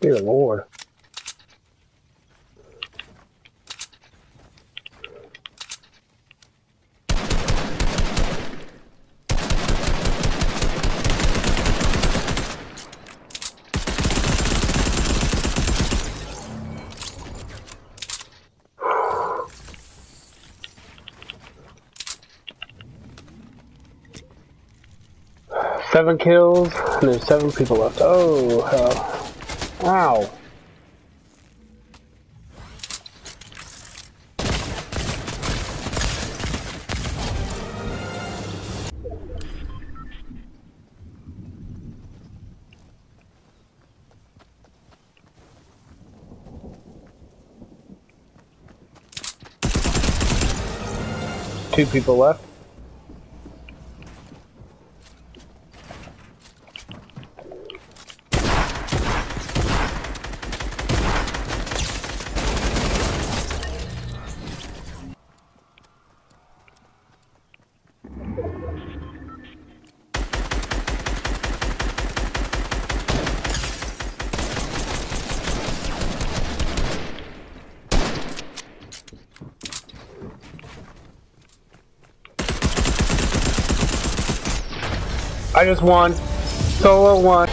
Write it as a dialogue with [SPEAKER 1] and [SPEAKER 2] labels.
[SPEAKER 1] Dear Lord. Seven kills, and there's seven people left. Oh, hell. Ow. Two people left. I just won. Solo won.